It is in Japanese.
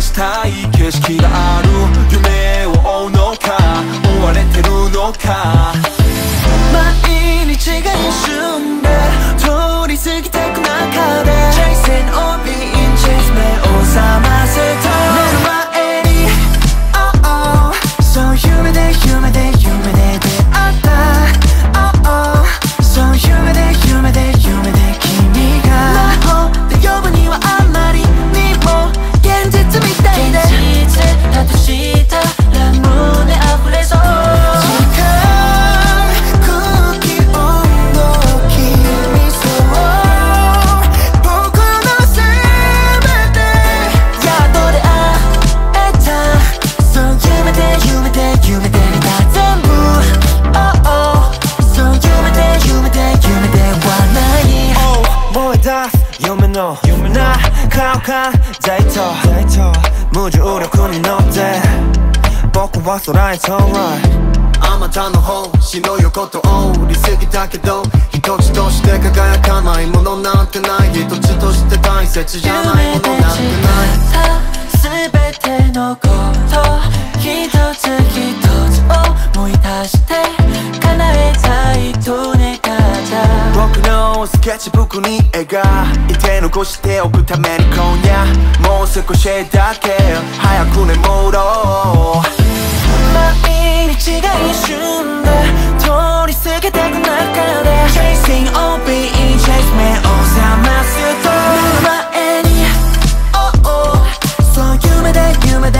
したい景色がある。夢をうのか追われてるのか。毎日が一瞬で通り過ぎてく中で。顔感じと無重力に乗って。僕は空へ飛ぶあまたの星の横通り過ぎたけど一つとして輝かないものなんてない。一つとして大切じゃないものなんてない。全てのこと一つ一つ思い出して叶えた絶僕に絵がいて残しておくために今夜もう少しだけ早く眠ろう毎日が一瞬で通り過ぎてく中で Chasing OBE Chase 目を覚ますと前に Oh oh. そう夢で夢で